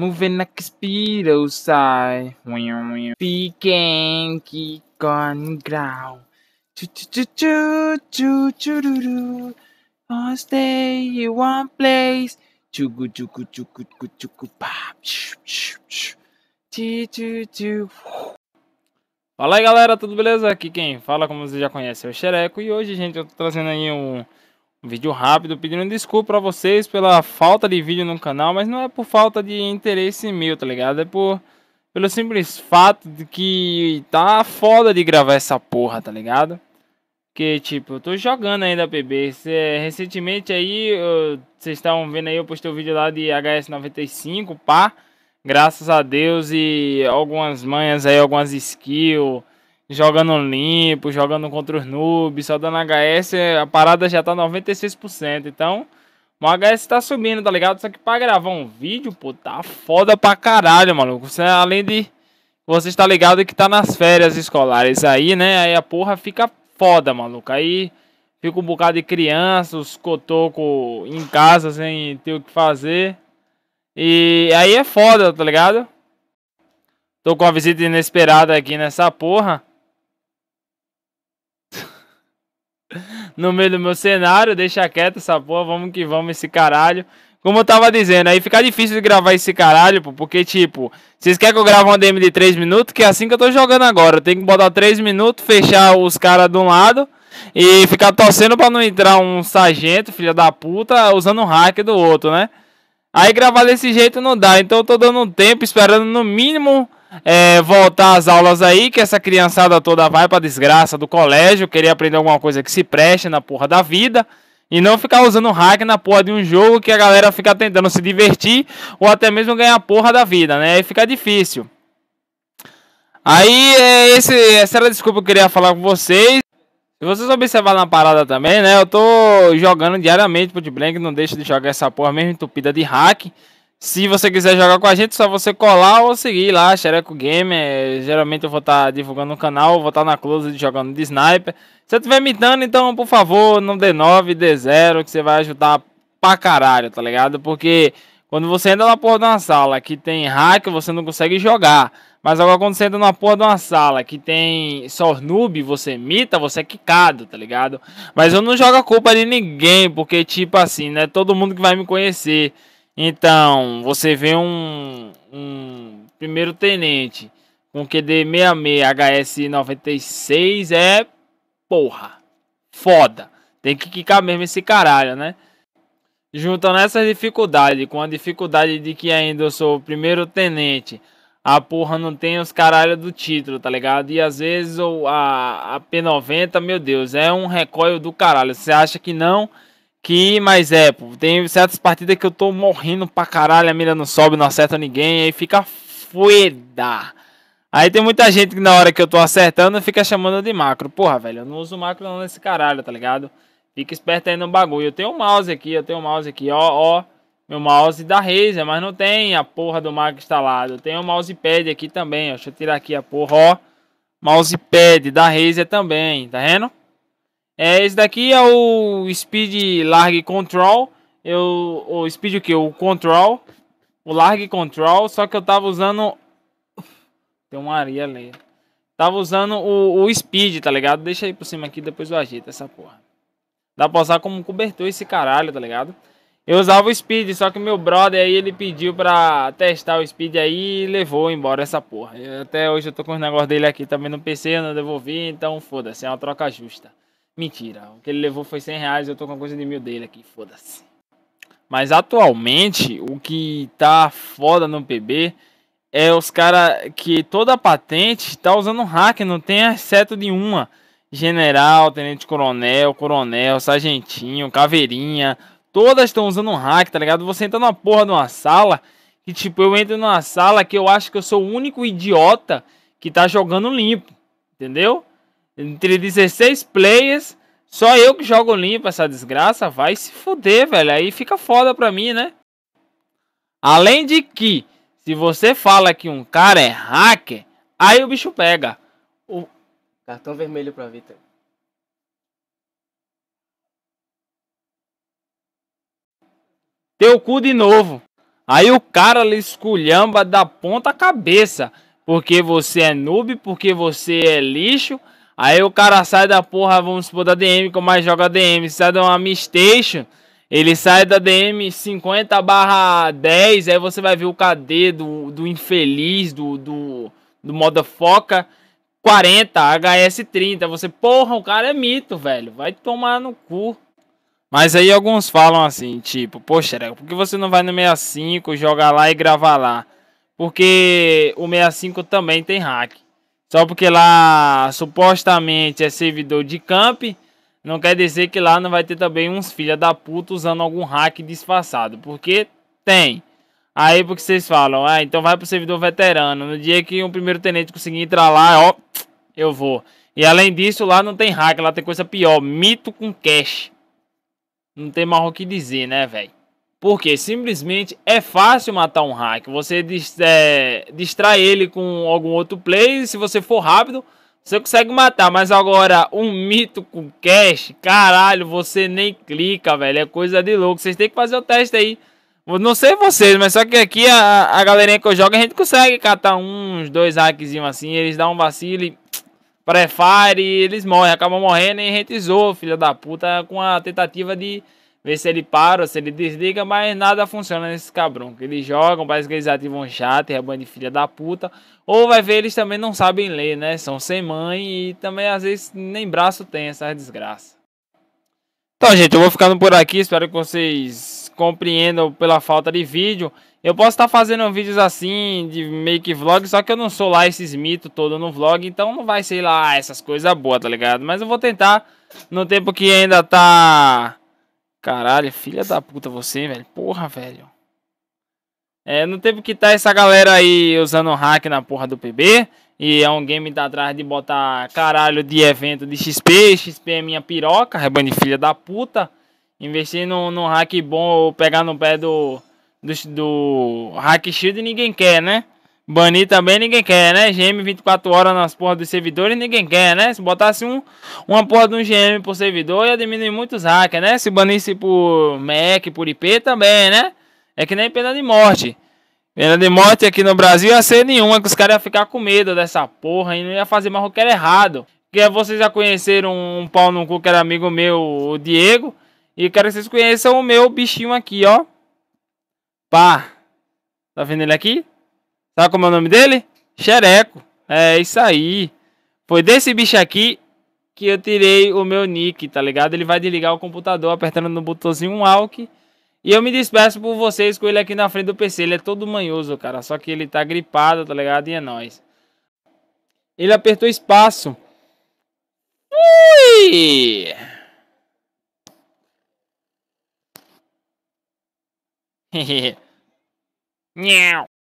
Moving like a speedo side. Pequeno que com grau. Chu chu chu chu chu chu chu chu. I'll stay in one place. Chugu chugu chugu chugu chugu pá. Chu chu chu. Chu chu chu. Fala aí galera, tudo beleza? Aqui quem fala, como você já conhece, é o Xereco. E hoje, gente, eu tô trazendo aí um, um vídeo rápido pedindo desculpa pra vocês pela falta de vídeo no canal, mas não é por falta de interesse meu, tá ligado? É por pelo simples fato de que tá foda de gravar essa porra, tá ligado? Que tipo, eu tô jogando ainda PB. Cê, recentemente aí, vocês estavam vendo aí, eu postei o um vídeo lá de HS95, pá graças a Deus e algumas manhas aí, algumas skills, jogando limpo, jogando contra os noobs, só dando HS, a parada já tá 96%. Então, o HS tá subindo, tá ligado? Só que pra gravar um vídeo, pô, tá foda pra caralho, maluco. Você, além de você está ligado que tá nas férias escolares aí, né? Aí a porra fica foda, maluco. Aí fica um bocado de criança, os cotoco em casa sem ter o que fazer. E aí é foda, tá ligado? Tô com uma visita inesperada aqui nessa porra. No meio do meu cenário, deixa quieto essa porra, vamos que vamos esse caralho. Como eu tava dizendo, aí fica difícil de gravar esse caralho, pô, porque tipo, vocês querem que eu grave uma DM de 3 minutos? Que é assim que eu tô jogando agora. Eu tenho que botar 3 minutos, fechar os caras de um lado e ficar torcendo pra não entrar um sargento, filha da puta, usando um hack do outro, né? Aí gravar desse jeito não dá. Então eu tô dando um tempo, esperando no mínimo é, voltar às aulas aí, que essa criançada toda vai pra desgraça do colégio, querer aprender alguma coisa que se preste na porra da vida. E não ficar usando hack na porra de um jogo que a galera fica tentando se divertir ou até mesmo ganhar porra da vida, né? Aí fica difícil. Aí, é, esse, essa era a desculpa que eu queria falar com vocês. Se vocês observarem na parada também, né? Eu tô jogando diariamente pro Blank, não deixa de jogar essa porra mesmo entupida de hack. Se você quiser jogar com a gente, só você colar ou seguir lá, Xereco Gamer. Geralmente eu vou estar tá divulgando no canal, vou estar tá na close jogando de sniper. Se eu estiver imitando, então, por favor, não dê 9, dê 0, que você vai ajudar pra caralho, tá ligado? Porque quando você entra na porra de uma sala que tem hack, você não consegue jogar. Mas agora quando você entra numa porra de uma sala que tem só noob, você imita, você é quicado, tá ligado? Mas eu não jogo a culpa de ninguém, porque tipo assim, né? Todo mundo que vai me conhecer. Então, você vê um, um primeiro tenente com QD 66 HS 96 é porra. Foda. Tem que quicar mesmo esse caralho, né? Juntando essa dificuldade com a dificuldade de que ainda eu sou o primeiro tenente a porra não tem os caralho do título, tá ligado? E às vezes a, a P90, meu Deus, é um recoil do caralho. Você acha que não? Que, mas é, tem certas partidas que eu tô morrendo pra caralho, a mira não sobe, não acerta ninguém, aí fica fueda. Aí tem muita gente que na hora que eu tô acertando fica chamando de macro. Porra, velho, eu não uso macro não nesse caralho, tá ligado? Fica esperto aí no bagulho. Eu tenho um mouse aqui, eu tenho um mouse aqui, ó, ó meu mouse da Razer, mas não tem a porra do Mac instalado. Tem o mousepad aqui também, ó. Deixa eu tirar aqui a porra, ó. Mousepad da Razer também, tá vendo? É, esse daqui é o Speed Larg Control. Eu, o Speed o que? O Control. O Larg Control, só que eu tava usando... Tem uma areia ali. Tava usando o, o Speed, tá ligado? Deixa aí por cima aqui, depois eu ajeito essa porra. Dá pra usar como cobertor esse caralho, tá ligado? Eu usava o Speed, só que meu brother aí ele pediu pra testar o Speed aí e levou embora essa porra. Eu, até hoje eu tô com os negócios dele aqui também no PC, eu não devolvi, então foda-se, é uma troca justa. Mentira, o que ele levou foi 100 reais, eu tô com coisa de mil dele aqui, foda-se. Mas atualmente, o que tá foda no PB é os caras que toda patente tá usando hack, não tem exceto de uma. General, tenente coronel, coronel, sargentinho, caveirinha, Todas estão usando hack, tá ligado? Você entra numa porra de uma sala. Que tipo, eu entro numa sala que eu acho que eu sou o único idiota que tá jogando limpo. Entendeu? Entre 16 players, só eu que jogo limpo essa desgraça. Vai se fuder, velho. Aí fica foda pra mim, né? Além de que, se você fala que um cara é hacker, aí o bicho pega. O cartão vermelho pra Vitor. Teu cu de novo. Aí o cara lhe esculhamba da ponta cabeça. Porque você é noob, porque você é lixo. Aí o cara sai da porra, vamos supor, da DM, como mais joga DM, sai de uma Mistation. Ele sai da DM 50 barra 10, aí você vai ver o KD do, do infeliz, do, do, do motherfucker 40, HS 30. Você, porra, o cara é mito, velho. Vai tomar no cu. Mas aí alguns falam assim, tipo, poxa, por que você não vai no 65, jogar lá e gravar lá? Porque o 65 também tem hack. Só porque lá supostamente é servidor de camp, não quer dizer que lá não vai ter também uns filha da puta usando algum hack disfarçado. Porque tem. Aí porque vocês falam, ah, então vai pro servidor veterano. No dia que um primeiro tenente conseguir entrar lá, ó, eu vou. E além disso, lá não tem hack, lá tem coisa pior. Mito com cash. Não tem mais o que dizer, né, velho? Porque simplesmente é fácil matar um hack. Você é, distrai ele com algum outro play. Se você for rápido, você consegue matar. Mas agora, um mito com cash, caralho, você nem clica, velho. É coisa de louco. Vocês têm que fazer o teste aí. Não sei vocês, mas só que aqui a, a galerinha que eu jogo, a gente consegue catar uns dois hackzinhos assim. Eles dão um vacilo e pré-fire e eles morrem, acabam morrendo e a gente zoa, filha da puta, com a tentativa de ver se ele para, se ele desliga, mas nada funciona nesse cabrão. Eles jogam, parece que eles ativam chat, rebanho de filha da puta. Ou vai ver, eles também não sabem ler, né? São sem mãe e também às vezes nem braço tem essa desgraça. Então, gente, eu vou ficando por aqui. Espero que vocês compreendam pela falta de vídeo. Eu posso estar fazendo vídeos assim, de make vlog, só que eu não sou lá esses mitos todos no vlog, então não vai ser lá essas coisas boas, tá ligado? Mas eu vou tentar, no tempo que ainda tá... Caralho, filha da puta você, velho. Porra, velho. É, no tempo que tá essa galera aí usando hack na porra do PB, e é um game tá atrás de botar caralho de evento de XP, XP é minha piroca, rebanho de filha da puta. Investir num, num hack bom ou pegar no pé do do, do Hack Shield ninguém quer, né? Banir também ninguém quer, né? GM 24 horas nas porras dos servidores ninguém quer, né? Se botasse um, uma porra de um GM por servidor ia diminuir muitos hackers, né? Se banisse por Mac, por IP também, né? É que nem pena de morte. Pena de morte aqui no Brasil ia ser nenhuma, que os caras iam ficar com medo dessa porra e não ia fazer mais o que era errado. Porque vocês já conheceram um pau no cu que era amigo meu, o Diego. E quero que vocês conheçam o meu bichinho aqui, ó. Pá. Tá vendo ele aqui? Sabe como é o nome dele? Xereco. É isso aí. Foi desse bicho aqui que eu tirei o meu nick, tá ligado? Ele vai desligar o computador apertando no botãozinho AUK. E eu me despeço por vocês com ele aqui na frente do PC. Ele é todo manhoso, cara. Só que ele tá gripado, tá ligado? E é nóis. Ele apertou espaço. Ui! Meow.